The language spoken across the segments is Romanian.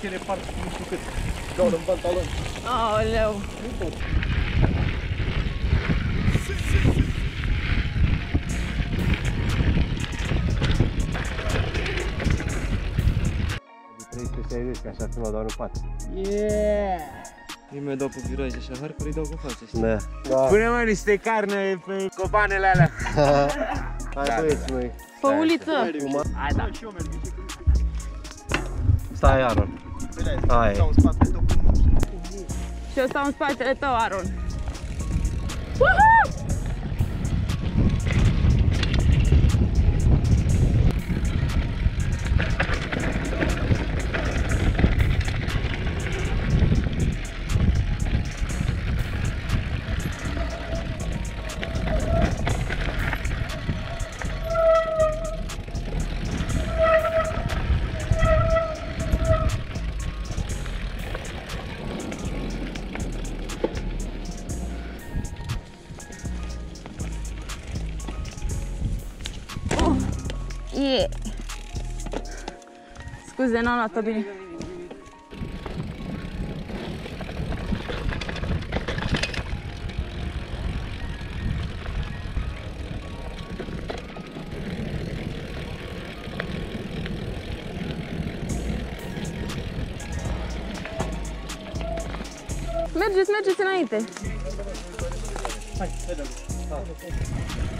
știchere part nu știu cât. Doar în pantalon. Aoleu. serios, că așa filma doar în pat. Yeah! Eu mi-o dau pe viraj așa, hardcore îi dau cu față, știi? Da. da. Pune-mă niște carne pe copanele alea. Hai Da, băieți, măi. Păuliță! Hai da. Și eu merg, zice că Stai, Aron. Hai. stau în spatele tău când Și eu stau în spatele tău, Aron. Yeah. Scusa, no, no, sto bene. Mergeți, mergeți înainte. Hai, hai, da.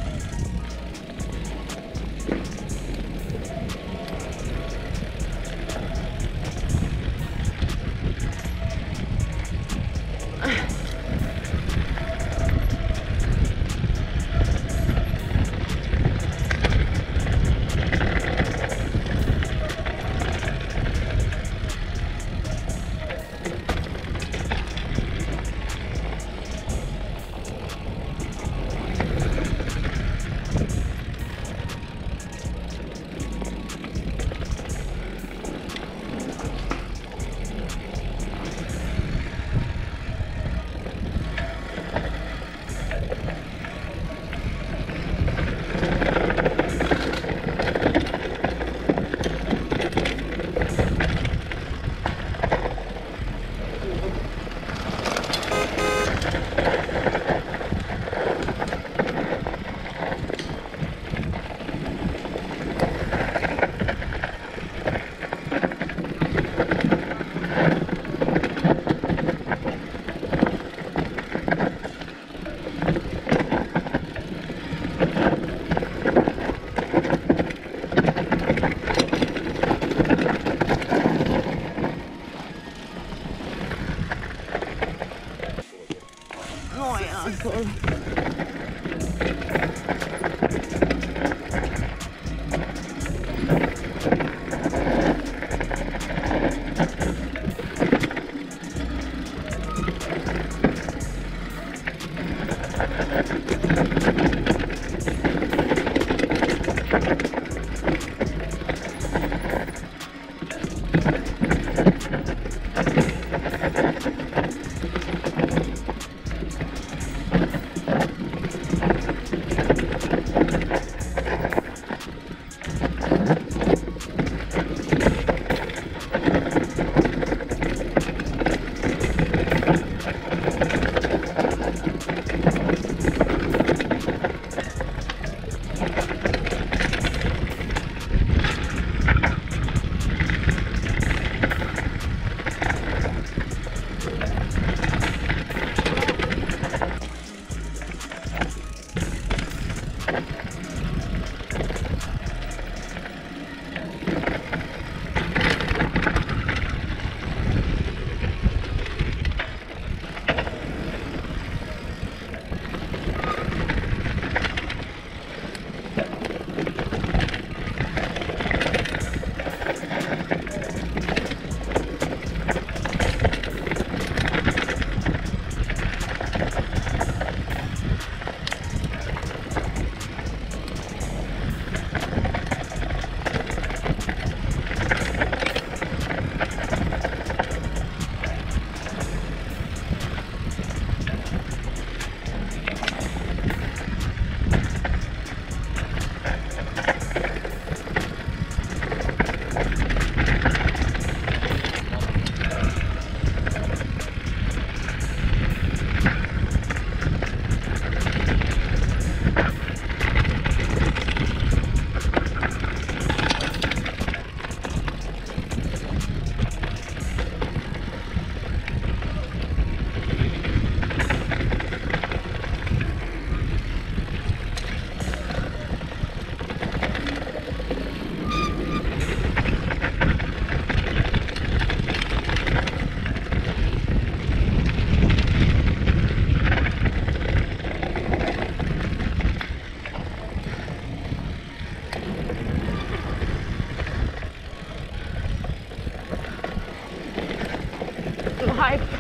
life.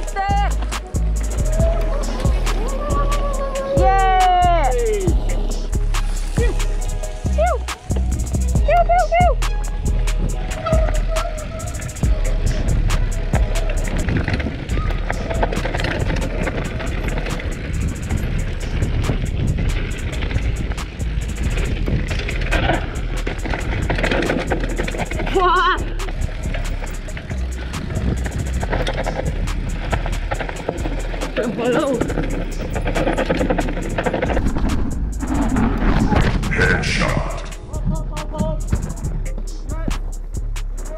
Wednesday.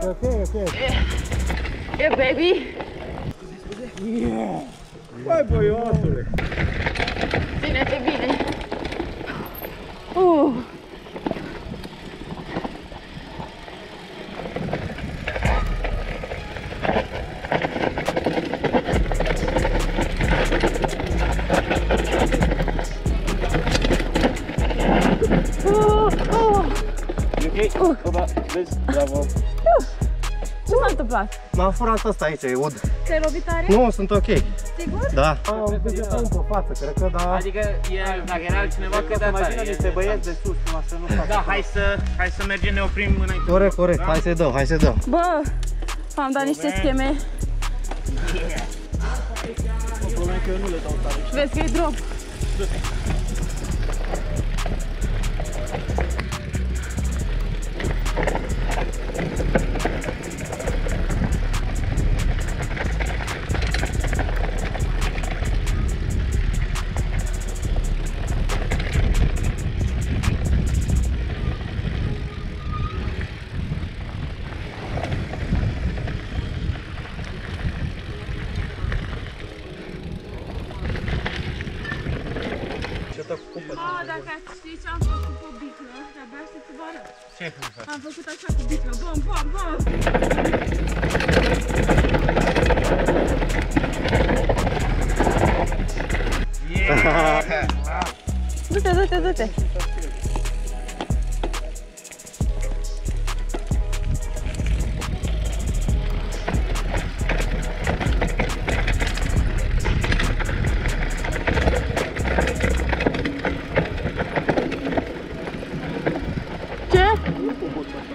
Okay, okay. Yeah. Yeah, baby. Yeah. Vai poi otole. Zinete bine. Uh. Oh, oh. You okay? Uh. Go back. please. bravo. Ce s-a întâmplat? M-a furat ăsta aici, e ud. Te-ai lovit tare? Nu, sunt ok. Sigur? Da. Am văzut pe față, cred că da. Adică, e, dacă era altcineva, că da, Imagina niște băieți de sus, cum să nu fac. Da, hai să, hai să mergem, ne oprim înainte. Corect, corect. Hai să-i dăm, hai să-i dăm. Bă, am dat niște scheme. Vezi că e drop. Mă, dacă ați ști ce am făcut pe biclă, de-abia aștept să vă arăt. Ce Am făcut așa cu biclă, bam, bam, bam. Du-te, du-te, du-te. работать.